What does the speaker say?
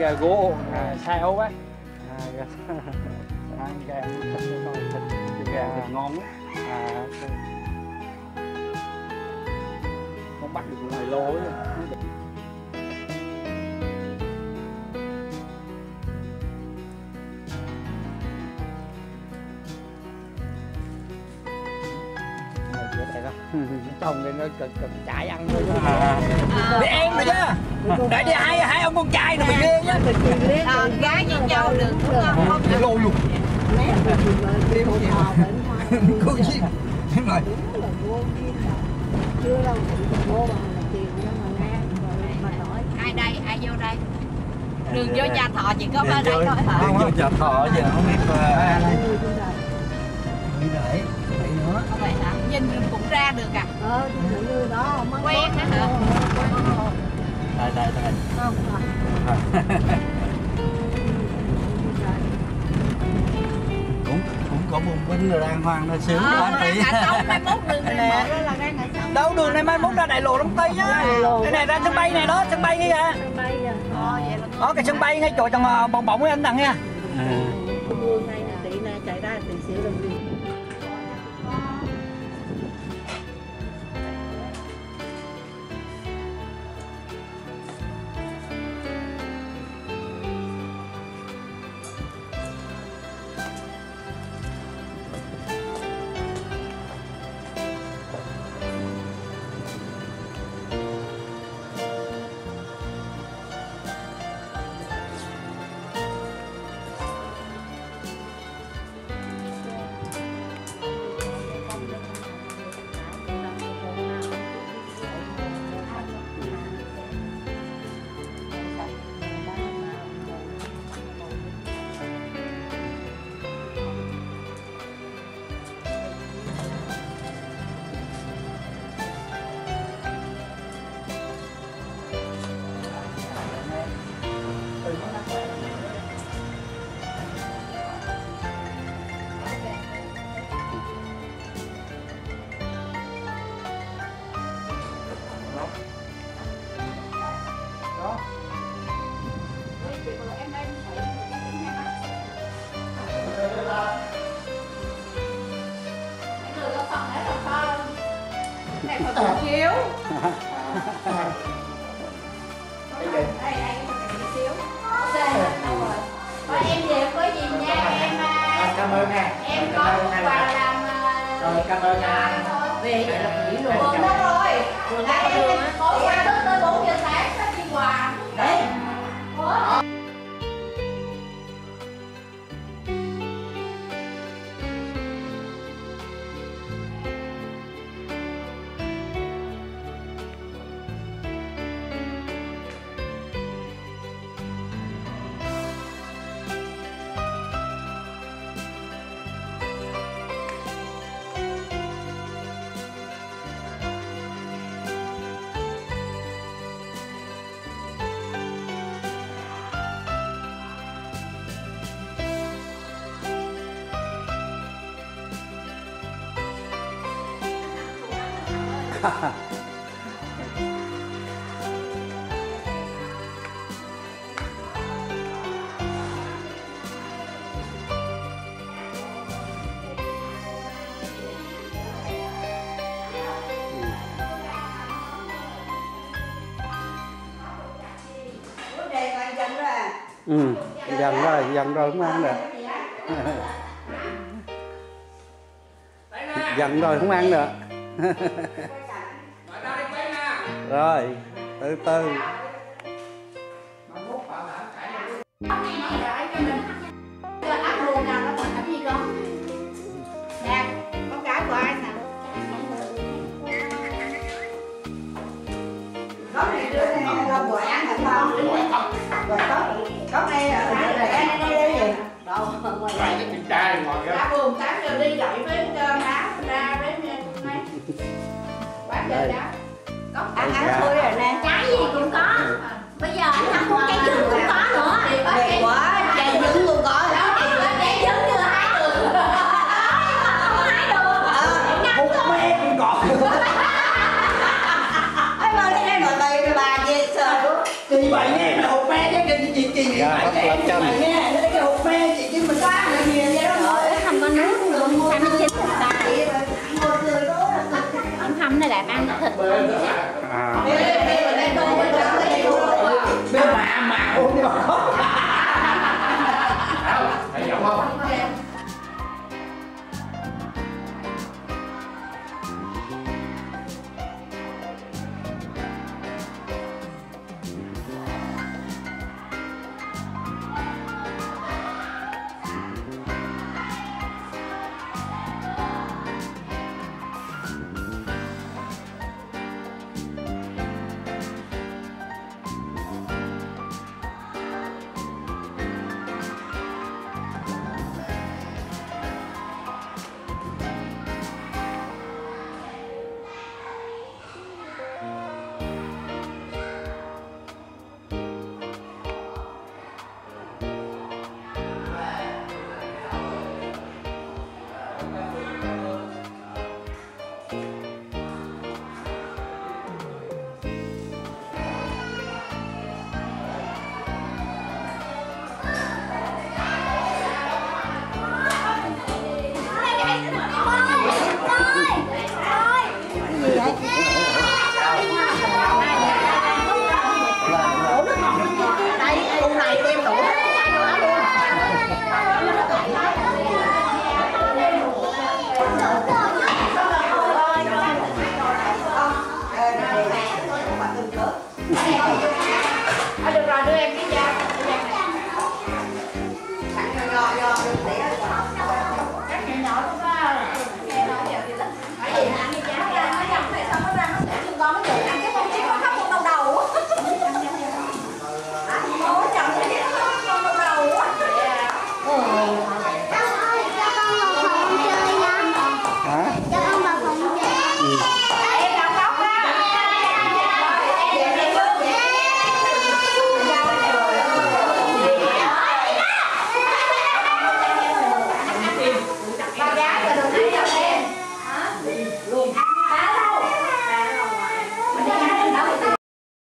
gà gỗ à, sai ấu á à, gà, ăn gà. Thịt thịt thịt gà thịt ngon á à, không bắt được ngoài lô ấy. Đây trồng thì nó cực cực chải ăn thôi chứ À. Để em rồi chứ Để đi hai hai ông con trai này mày ghê nhá Ờ, gái với nhau được đúng không? Không được. Luôn Cô Em rồi chưa đâu mua bằng tiền cho mà nghe rồi mà nói Ai đây? Ai vô đây? Đường vô nhà thọ chỉ có ở đây thôi hả? Vô chợ thọ giờ không biết nữa Không vậy hả? Nhìn cũng ra được à? ờ đó Quen hả hả? đây đây đây không cũng cũng có bùng binh rồi đang hoang nó sướng Ờ, quá tí Nè. đó. Đâu đường này mai mốt ra đại lộ Long Tây á Cái này ra sân bay này đó Sân bay kia kìa bay à Ờ, vậy là ngon. Đó cái sân bay ngay chỗ thằng ờ, bồng bồng ấy anh thằng nha này chạy ra tỷ xíu Này phải một xíu. Đây, đây, một xíu. Ok, đâu rồi. Thôi em về có gì nha, em à, cảm ơn em có một quà làm Rồi, cảm ơn à, nha. về vậy là nghỉ rồi. Vườn đó rồi là em mỗi qua tới tới bốn giờ sáng sẽ đi quà. Đấy ừ dần rồi dần rồi không ăn được dần rồi không ăn được rồi từ từ. Cái có này này là này đây là đây đây đây gì đâu ngoài cái thịt trai đã buồn tám giờ đi dậy với cơm áo ra với này quá trời đó có ăn ăn thôi rồi nè. Trái gì cũng có. Bây giờ anh ăn trái dứa cũng có nữa. Có đẹp trái quá chè dứng luôn có có trái dứa chưa hái được. Mà không hái được. Một mẹ cũng sợ. Chị vậy nghe là một mẹ chứ chị chị chị gà hấp à, mà mà mà uống